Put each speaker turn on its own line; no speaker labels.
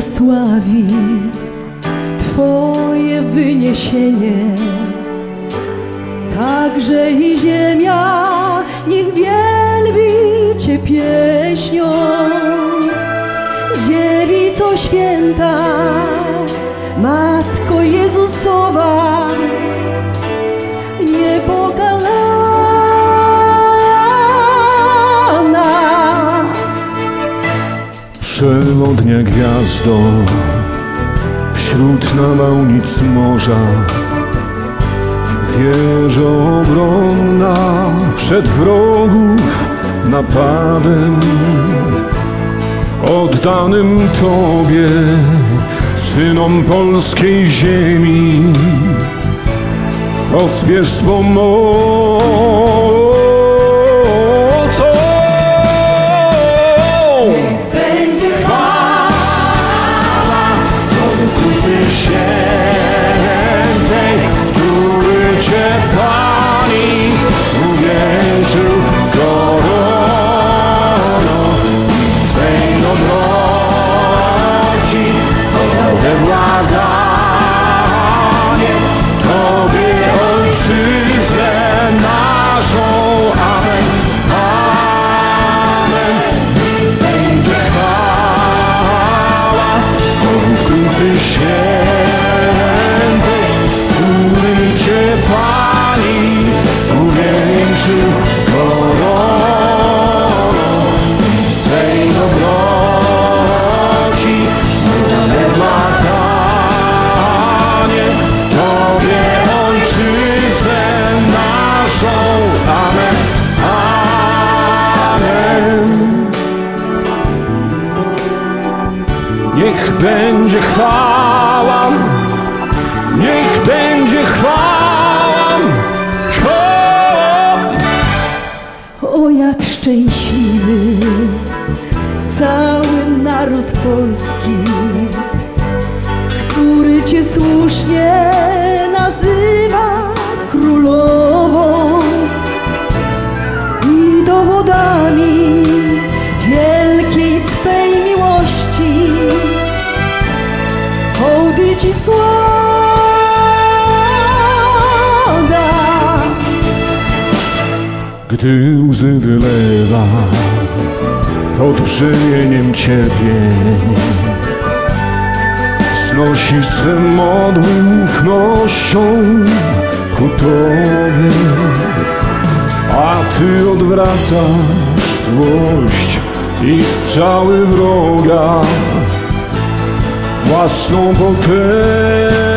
sławi Twoje wyniesienie. Także i ziemia niech wielbi Cię pieśnią. Dziewico święta, Matko
Przewodnia gwiazdo Wśród nawałnic morza. Wieżo obronna Przed wrogów napadem Oddanym Tobie Synom polskiej ziemi. Pospiesz z pomocą uwieńczył koroną swej dobroci, dane błaganie Tobie Ojczyznę naszą. Amen. Amen. Niech będzie chwała,
szczęśliwy cały naród polski, który Cię słusznie nazywa królową i dowodami wielkiej swej miłości hołdy Ci składa.
Gdy łzy wylewa pod brzemieniem cierpień, znosi swe modły ufnością ku Tobie, a Ty odwracasz złość i strzały wroga własną potęgą.